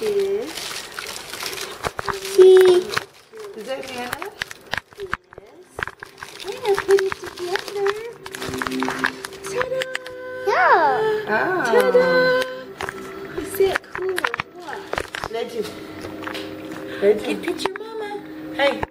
Is. See? Is that Hannah? Yes. Hannah put it together. Ta-da! Yeah. Oh. Ta-da. Is that cool what? Legend. you. Get picture, mama. Hey,